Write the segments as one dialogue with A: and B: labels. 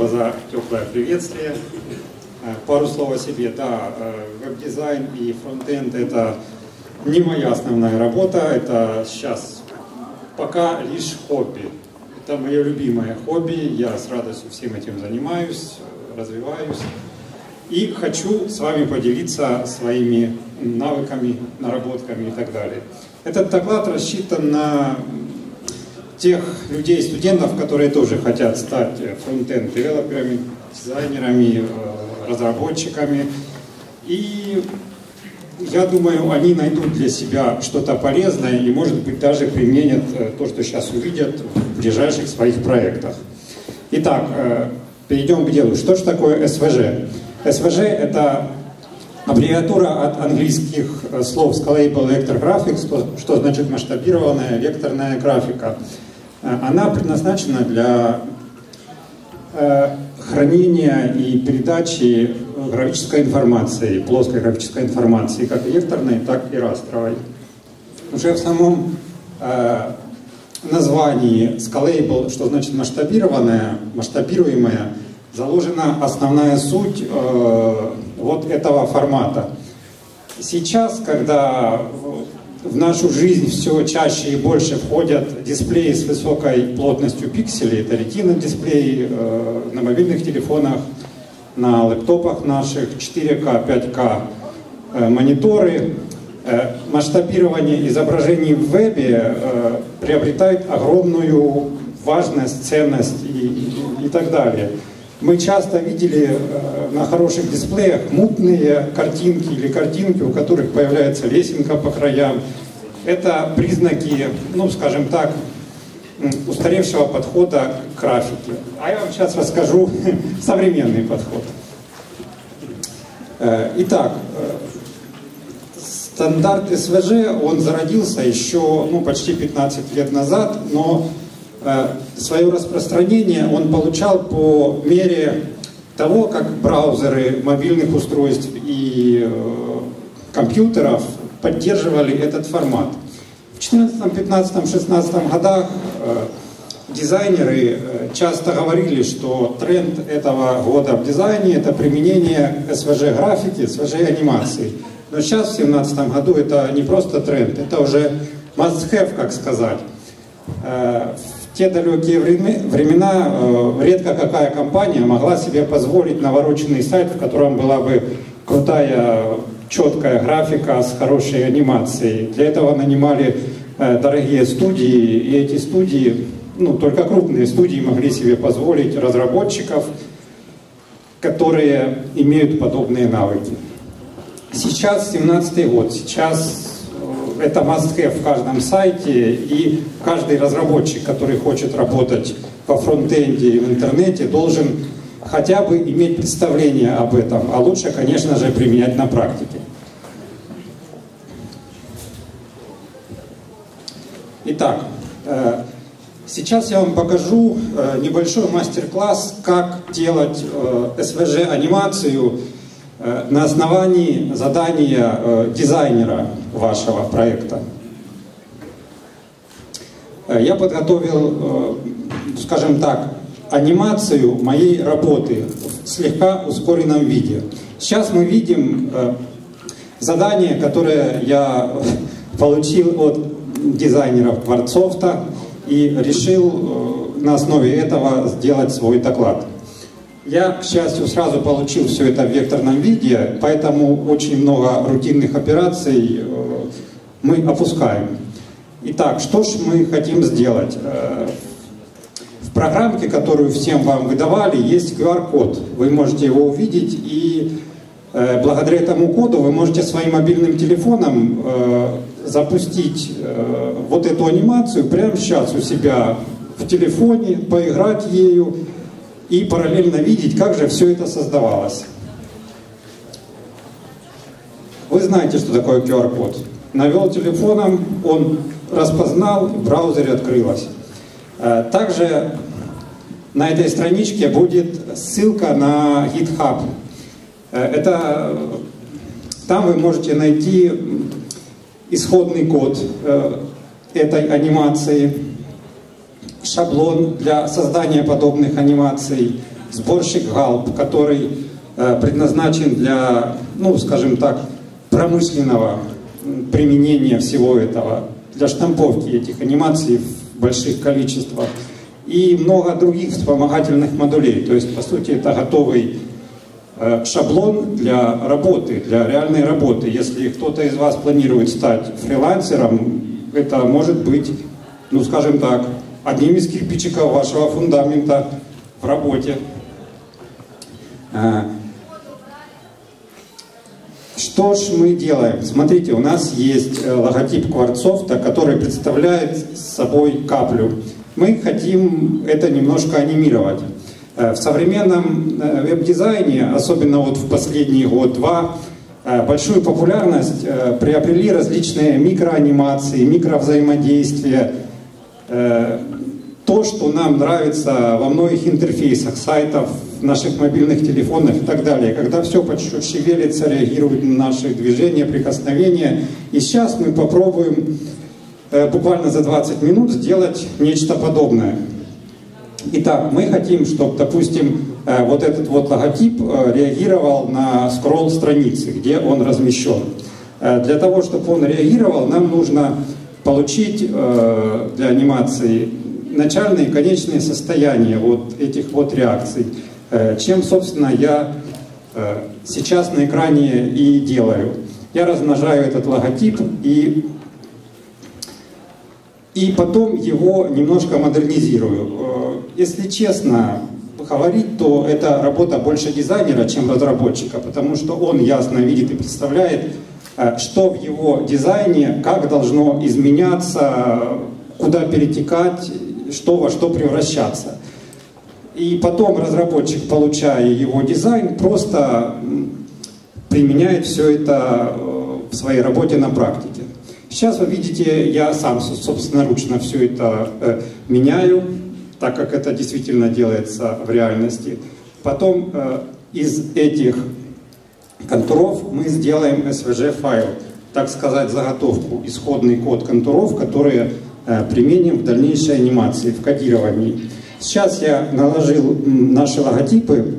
A: спасибо за теплое приветствие. Э, пару слов о себе. Да, э, веб-дизайн и фронтенд – это не моя основная работа, это сейчас пока лишь хобби. Это мое любимое хобби, я с радостью всем этим занимаюсь, развиваюсь. И хочу с вами поделиться своими навыками, наработками и так далее. Этот доклад рассчитан на тех людей, студентов, которые тоже хотят стать фронтенд-девелоперами, дизайнерами, э, разработчиками. И я думаю, они найдут для себя что-то полезное и, может быть, даже применят э, то, что сейчас увидят в ближайших своих проектах. Итак, э, перейдем к делу. Что же такое СВЖ? СВЖ – это аббревиатура от английских слов Scalable Vector Graphics, что значит масштабированная векторная графика. Э, она предназначена для э, хранения и передачи графической информации, плоской графической информации, как векторной, так и растровой. Уже в самом э, названии Scalable, что значит масштабированная, масштабируемая, заложена основная суть вот этого формата. Сейчас, когда в нашу жизнь все чаще и больше входят дисплеи с высокой плотностью пикселей. Это ретина дисплеи э, на мобильных телефонах, на лэптопах наших, 4К, 5К э, мониторы. Э, масштабирование изображений в вебе э, приобретает огромную важность, ценность и, и, и так далее. Мы часто видели э, на хороших дисплеях мутные картинки или картинки, у которых появляется лесенка по краям. Это признаки, ну, скажем так, устаревшего подхода к графике. А я вам сейчас расскажу современный подход. Э, итак, э, стандарт СВЖ, он зародился еще ну, почти 15 лет назад, но свое распространение он получал по мере того, как браузеры мобильных устройств и э, компьютеров поддерживали этот формат. В 14, 15, 16 годах э, дизайнеры часто говорили, что тренд этого года в дизайне это применение SVG графики, SVG анимации. Но сейчас, в 2017 году, это не просто тренд, это уже must-have, как сказать те далекие времена э, редко какая компания могла себе позволить навороченный сайт, в котором была бы крутая, четкая графика с хорошей анимацией. Для этого нанимали э, дорогие студии, и эти студии, ну, только крупные студии могли себе позволить разработчиков, которые имеют подобные навыки. Сейчас 17 год, сейчас это must-have в каждом сайте, и каждый разработчик, который хочет работать во фронтенде и в интернете, должен хотя бы иметь представление об этом, а лучше, конечно же, применять на практике. Итак, э, сейчас я вам покажу э, небольшой мастер-класс, как делать SVG-анимацию э, Э, на основании задания дизайнера вашего проекта. Э, я подготовил, скажем так, анимацию моей работы в слегка ускоренном виде. Сейчас мы видим задание, которое я получил от дизайнеров Кварцофта и решил на основе этого сделать свой доклад. Я, к счастью, сразу получил все это в векторном виде, поэтому очень много рутинных операций э, мы опускаем. Итак, что ж мы хотим сделать? Э, в программке, которую всем вам выдавали, есть QR-код. Вы можете его увидеть, и э, благодаря этому коду вы можете своим мобильным телефоном запустить вот эту анимацию прямо сейчас у себя в телефоне, поиграть ею, и параллельно видеть, как же все это создавалось. Вы знаете, что такое QR-код. Навел телефоном, он распознал, в браузере открылось. Э, также на этой страничке будет ссылка на GitHub. Это, там вы можете найти исходный код этой анимации, шаблон для создания подобных анимаций, сборщик галп, который предназначен для, ну, скажем так, промышленного применения всего этого, для штамповки этих анимаций в больших количествах и много других вспомогательных модулей. То есть, по сути, это готовый э, шаблон для работы, для реальной работы. Если кто-то из вас планирует стать фрилансером, это может быть, ну скажем так, одним из кирпичиков вашего фундамента в работе. Что ж мы делаем? Смотрите, у нас есть э, логотип Кварцофта, который представляет собой каплю. Мы хотим это немножко анимировать. Э, в современном э, веб-дизайне, особенно вот в последний год-два, большую популярность приобрели различные микроанимации, микровзаимодействия, то, что нам нравится во многих интерфейсах сайтов, наших мобильных телефонах и так далее, когда все шевелится, реагирует на наши движения, прикосновения. И сейчас мы попробуем э, буквально за 20 минут сделать нечто подобное. Итак, мы хотим, чтобы, допустим, э, вот этот вот логотип э, реагировал на скролл страницы, где он размещен. Э, для того, чтобы он реагировал, нам нужно получить э, для анимации начальные и конечные состояния вот этих вот реакций, э, чем, собственно, я э, сейчас на экране и делаю. Я размножаю этот логотип и, и потом его немножко модернизирую. Э, если честно говорить, то это работа больше дизайнера, чем разработчика, потому что он ясно видит и представляет, что в его дизайне, как должно изменяться, куда перетекать что во что превращаться. И потом разработчик, получая его дизайн, просто применяет все это э, в своей работе на практике. Сейчас вы видите, я сам собственноручно все это э, меняю, так как это действительно делается в реальности. Потом э, из этих контуров мы сделаем SVG файл, так сказать, заготовку, исходный код контуров, которые Э, применим в дальнейшей анимации, в кодировании. Сейчас я наложил наши логотипы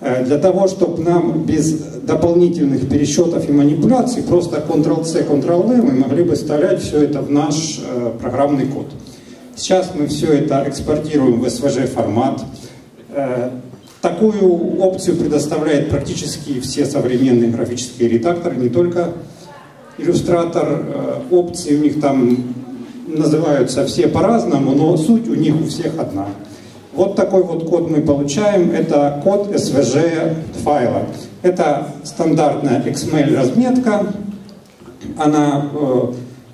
A: э, для того, чтобы нам без дополнительных пересчетов и манипуляций просто Ctrl-C, Ctrl-V мы могли бы вставлять все это в наш э, программный код. Сейчас мы все это экспортируем в SVG формат. Такую опцию предоставляет практически все современные графические редакторы, не только иллюстратор. Опции у них там называются все по-разному, но суть у них у всех одна. Вот такой вот код мы получаем. Это код SVG файла. Это стандартная XML разметка. Она э,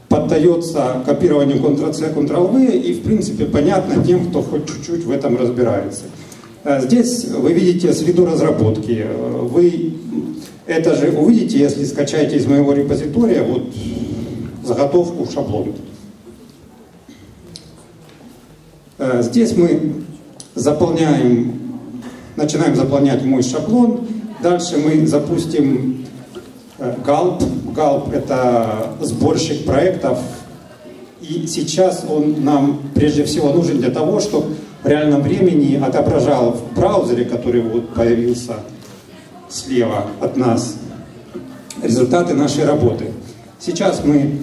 A: поддается копированию Ctrl-C, Ctrl-V и в принципе понятно тем, кто хоть чуть-чуть в этом разбирается. Э, здесь вы видите среду разработки. Э, вы это же увидите, если скачаете из моего репозитория вот заготовку шаблона. Э, здесь мы заполняем, начинаем заполнять мой шаблон. Дальше мы запустим Галп. Галп это сборщик проектов. И сейчас он нам прежде всего нужен для того, чтобы в реальном времени отображал в браузере, который вот появился слева от нас, результаты нашей работы. Сейчас мы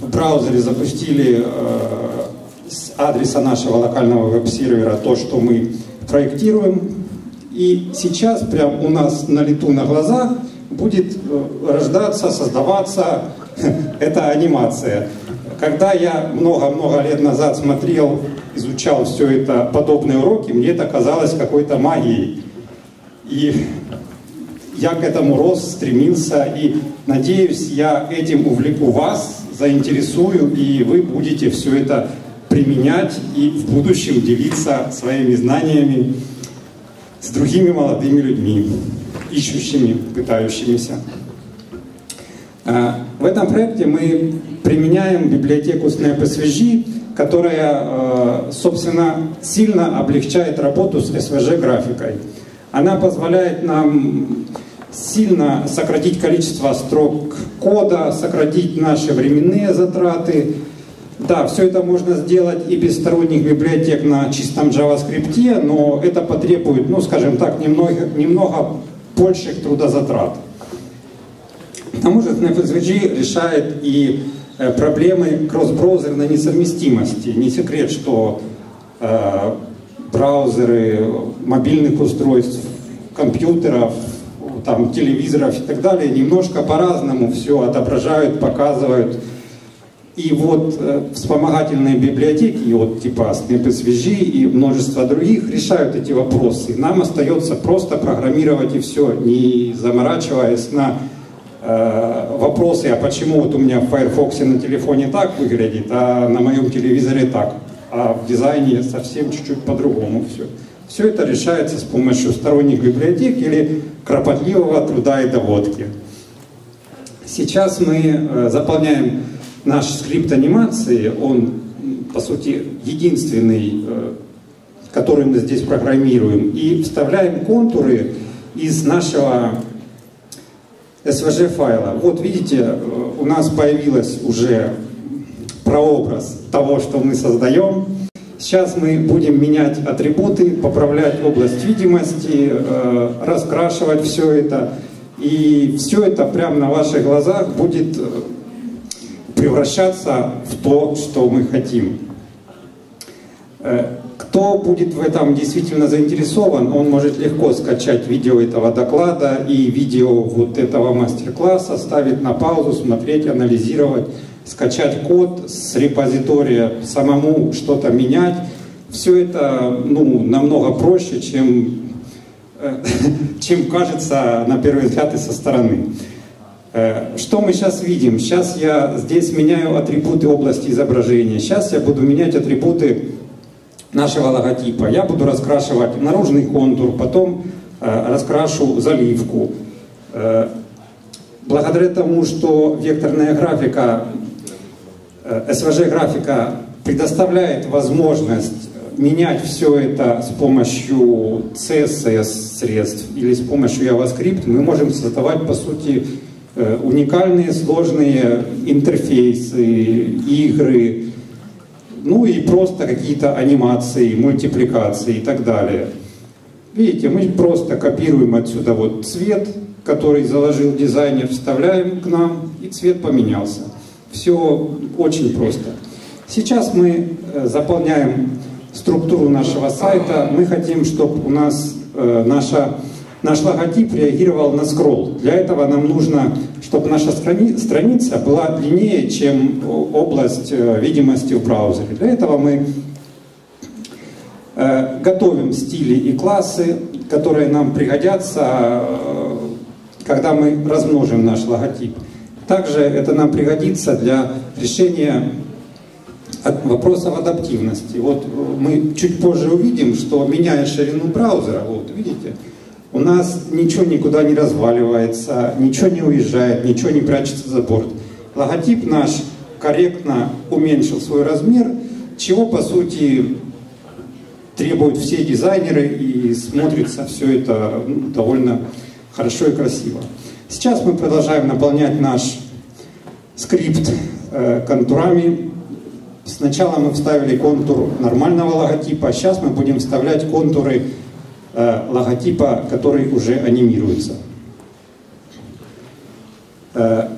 A: в браузере запустили э, с адреса нашего локального веб-сервера то, что мы проектируем. И сейчас прям у нас на лету на глазах будет э, рождаться, создаваться эта анимация. Когда я много-много лет назад смотрел, изучал все это, подобные уроки, мне это казалось какой-то магией. И я к этому рос, стремился, и надеюсь, я этим увлеку вас, заинтересую, и вы будете все это применять и в будущем делиться своими знаниями с другими молодыми людьми, ищущими, пытающимися. А, в этом проекте мы применяем библиотеку SnapSVG, которая, а, собственно, сильно облегчает работу с SVG-графикой. Она позволяет нам сильно сократить количество строк кода, сократить наши временные затраты. Да, все это можно сделать и без сторонних библиотек на чистом JavaScript, но это потребует, ну, скажем так, немного, немного больших трудозатрат. К тому же SnapSVG решает и э, проблемы кросс-браузерной несовместимости. Не секрет, что э, браузеры мобильных устройств, компьютеров, там, телевизоров и так далее немножко по-разному все отображают, показывают. И вот э, вспомогательные библиотеки, вот типа SnapSVG и множество других решают эти вопросы. Нам остается просто программировать и все, не заморачиваясь на э, вопросы, а почему вот у меня в Firefox на телефоне так выглядит, а на моем телевизоре так а в дизайне совсем чуть-чуть по-другому все. Все это решается с помощью сторонних библиотек или кропотливого труда и доводки. Сейчас мы э, заполняем наш скрипт анимации, он, по сути, единственный, э, который мы здесь программируем, и вставляем контуры из нашего SVG файла. Вот видите, э, у нас появилась уже прообраз того, что мы создаем. Сейчас мы будем менять атрибуты, поправлять область видимости, э, раскрашивать все это. И все это прямо на ваших глазах будет э, превращаться в то, что мы хотим. Кто будет в этом действительно заинтересован, он может легко скачать видео этого доклада и видео вот этого мастер-класса, ставить на паузу, смотреть, анализировать скачать код с репозитория, самому что-то менять. Все это ну, намного проще, чем, э, чем кажется на первый взгляд и со стороны. Э, что мы сейчас видим? Сейчас я здесь меняю атрибуты области изображения. Сейчас я буду менять атрибуты нашего логотипа. Я буду раскрашивать наружный контур, потом э, раскрашу заливку. Благодаря тому, что векторная графика SVG графика предоставляет возможность менять все это с помощью CSS средств или с помощью JavaScript, мы можем создавать, по сути, э, уникальные сложные интерфейсы, игры, ну и просто какие-то анимации, мультипликации и так далее. Видите, мы просто копируем отсюда вот цвет, который заложил дизайнер, вставляем к нам, и цвет поменялся. Все очень просто. Сейчас мы э, заполняем структуру нашего сайта. Мы хотим, чтобы у нас э, наша, наш логотип реагировал на скролл. Для этого нам нужно, чтобы наша страни, страница была длиннее, чем область э, видимости в браузере. Для этого мы готовим стили и классы, которые нам пригодятся, когда мы размножим наш логотип. Также это нам пригодится для решения вопросов адаптивности. Вот мы чуть позже увидим, что меняя ширину браузера, вот видите, у нас ничего никуда не разваливается, ничего не уезжает, ничего не прячется за борт. Логотип наш корректно уменьшил свой размер, чего по сути требуют все дизайнеры и смотрится все это ну, довольно хорошо и красиво. Сейчас мы продолжаем наполнять наш скрипт э, контурами. Сначала мы вставили контур нормального логотипа, сейчас мы будем вставлять контуры э, логотипа, который уже анимируется. Э,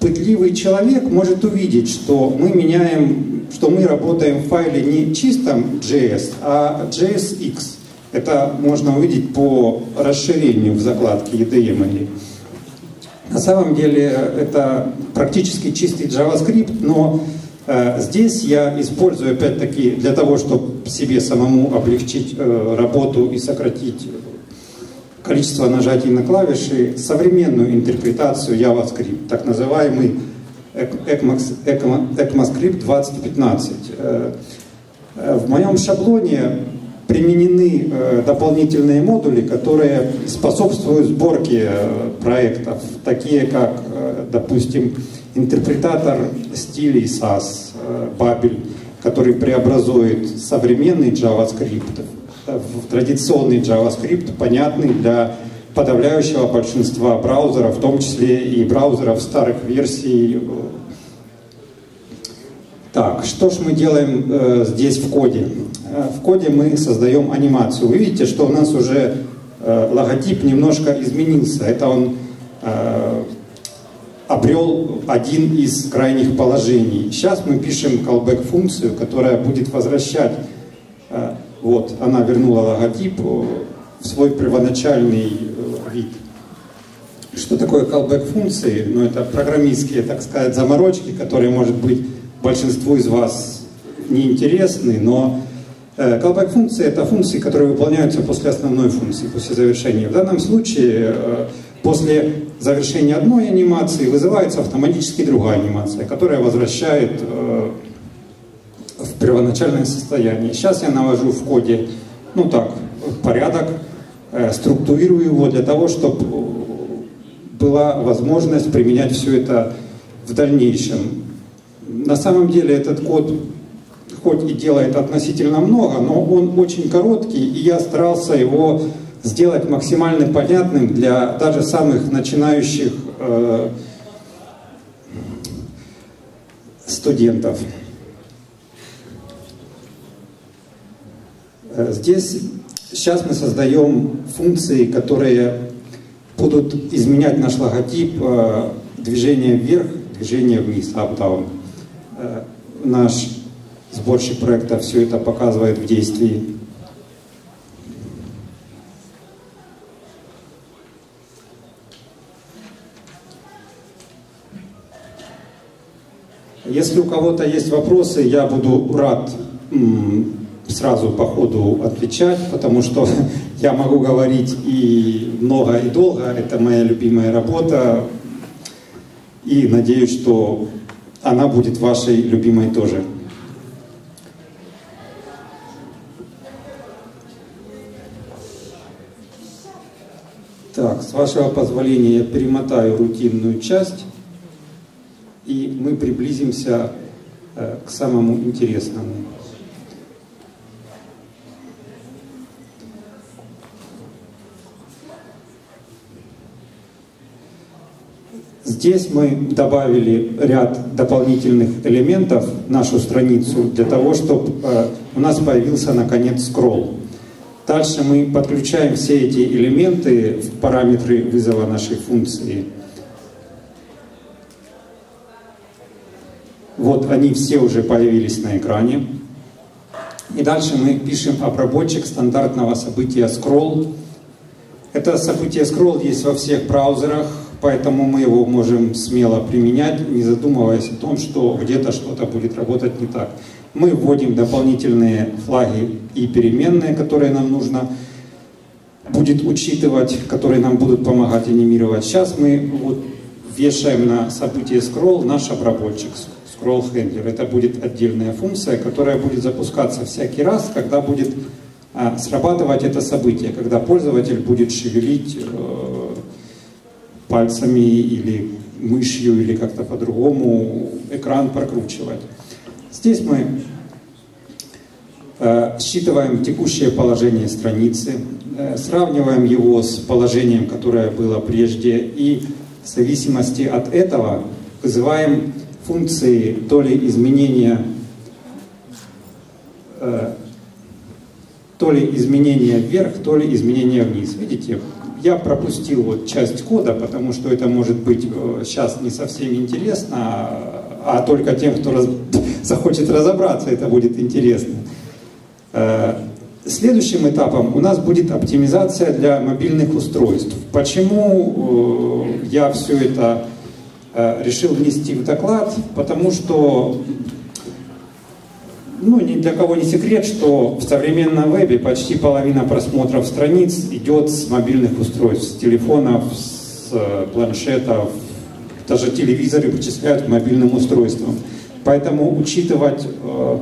A: пытливый человек может увидеть, что мы меняем, что мы работаем в файле не чистом JS, а JSX. Это можно увидеть по расширению в закладке EDM. На самом деле это практически чистый JavaScript, но э, здесь я использую опять-таки для того, чтобы себе самому облегчить э, работу и сократить количество нажатий на клавиши, современную интерпретацию JavaScript, так называемый ECMAScript 2015. Э, э, в моем шаблоне применены э, дополнительные модули, которые способствуют сборке э, проектов, такие как, э, допустим, интерпретатор стилей SAS, Babel, который преобразует современный JavaScript в традиционный JavaScript, понятный для подавляющего большинства браузеров, в том числе и браузеров старых версий. Так, что ж мы делаем э, здесь в коде? Э, в коде мы создаем анимацию. Вы видите, что у нас уже э, логотип немножко изменился. Это он э, обрел один из крайних положений. Сейчас мы пишем callback функцию, которая будет возвращать, э, вот, она вернула логотип в свой первоначальный э, вид. Что такое callback функции? Ну, это программистские, так сказать, заморочки, которые, может быть, большинству из вас неинтересны, но э, callback функции это функции, которые выполняются после основной функции, после завершения. В данном случае после завершения одной анимации вызывается автоматически другая анимация, которая возвращает э, в первоначальное состояние. Сейчас я навожу в коде, ну так, порядок, э, структурирую его для того, чтобы была возможность применять все это в дальнейшем. На самом деле этот код хоть и делает относительно много, но он очень короткий, и я старался его сделать максимально понятным для даже самых начинающих э, студентов. Э, здесь сейчас мы создаем функции, которые будут изменять наш логотип э, движение вверх, движение вниз, up-down. Наш сборщик проекта все это показывает в действии. Если у кого-то есть вопросы, я буду рад сразу по ходу отвечать, потому что я могу говорить и много, и долго. Это моя любимая работа. И надеюсь, что она будет вашей любимой тоже. Так, с вашего позволения я перемотаю рутинную часть мы приблизимся э, к самому интересному. Здесь мы добавили ряд дополнительных элементов в нашу страницу для того, чтобы э, у нас появился наконец скролл. Дальше мы подключаем все эти элементы в параметры вызова нашей функции – Вот они все уже появились на экране. И дальше мы пишем обработчик стандартного события scroll. Это событие scroll есть во всех браузерах, поэтому мы его можем смело применять, не задумываясь о том, что где-то что-то будет работать не так. Мы вводим дополнительные флаги и переменные, которые нам нужно будет учитывать, которые нам будут помогать анимировать. Сейчас мы вот вешаем на событие scroll наш обработчик scroll handler. Это будет отдельная функция, которая будет запускаться всякий раз, когда будет а, срабатывать это событие, когда пользователь будет шевелить э, пальцами или мышью или как-то по-другому экран прокручивать. Здесь мы э, считываем текущее положение страницы, э, сравниваем его с положением, которое было прежде, и в зависимости от этого вызываем функции то ли изменения э, то ли изменения вверх, то ли изменения вниз. Видите, я пропустил вот часть кода, потому что это может быть э, сейчас не совсем интересно, а, а только тем, кто раз, захочет разобраться, это будет интересно. Э, следующим этапом у нас будет оптимизация для мобильных устройств. Почему э, я все это Э, решил внести в доклад, потому что ну, ни для кого не секрет, что в современном вебе почти половина просмотров страниц идет с мобильных устройств, с телефонов, с э, планшетов, даже телевизоры вычисляют к мобильным устройствам. Поэтому учитывать э,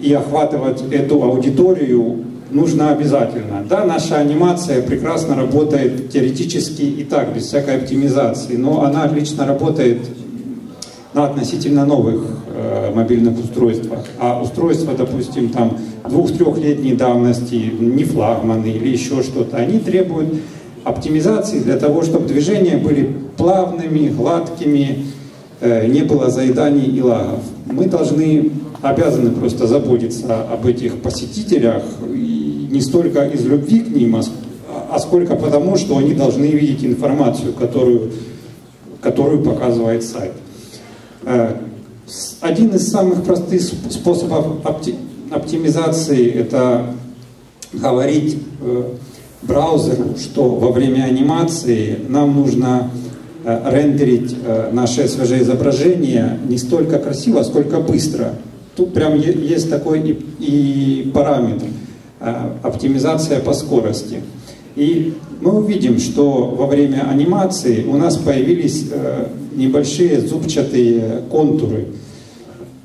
A: и охватывать эту аудиторию нужно обязательно. Да, наша анимация прекрасно работает теоретически и так, без всякой оптимизации, но она отлично работает на относительно новых э, мобильных устройствах. А устройства, допустим, там двух-трехлетней давности, не флагманы или еще что-то, они требуют оптимизации для того, чтобы движения были плавными, гладкими, э, не было заеданий и лагов. Мы должны, обязаны просто заботиться об этих посетителях, не столько из любви к ним, а, а сколько потому, что они должны видеть информацию, которую, которую показывает сайт. Э, один из самых простых способов оптимизации – это говорить э, браузеру, что во время анимации нам нужно э, рендерить наше SVG изображение не столько красиво, сколько быстро. Тут прям есть такой и, и параметр оптимизация по скорости. И мы увидим, что во время анимации у нас появились небольшие зубчатые контуры.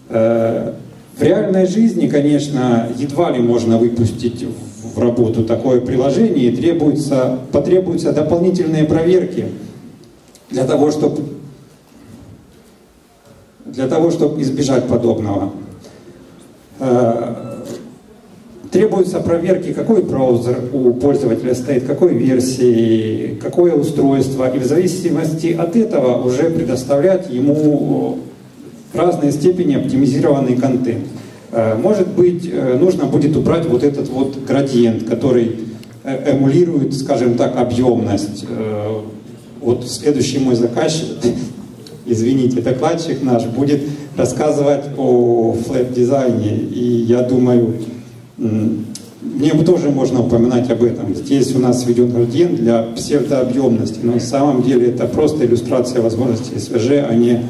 A: В реальной жизни, конечно, едва ли можно выпустить в работу такое приложение, и требуется, потребуются дополнительные проверки для того, чтобы для того, чтобы избежать подобного. Э, требуются проверки, какой браузер у пользователя стоит, какой версии, какое устройство, и в зависимости от этого уже предоставлять ему в разной степени оптимизированный контент. Э, может быть, э, нужно будет убрать вот этот вот градиент, который э, эмулирует, скажем так, объемность. Вот следующий мой заказчик, извините, докладчик наш, будет рассказывать о флэп-дизайне. И я думаю, мне тоже можно упоминать об этом. Здесь у нас введен градиент для псевдообъемности, но на самом деле это просто иллюстрация возможностей СВЖ, а не,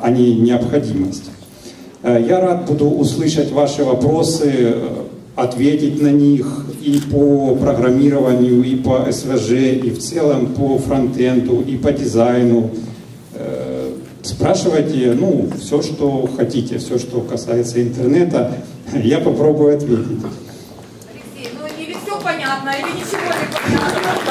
A: а не необходимость. Э, я рад буду услышать ваши вопросы, э, ответить на них и по программированию, и по СВЖ, и в целом по фронтенду, и по дизайну. Спрашивайте, ну, все, что хотите, все, что касается интернета, я попробую ответить.
B: Алексей, ну или все понятно, или ничего не понятно.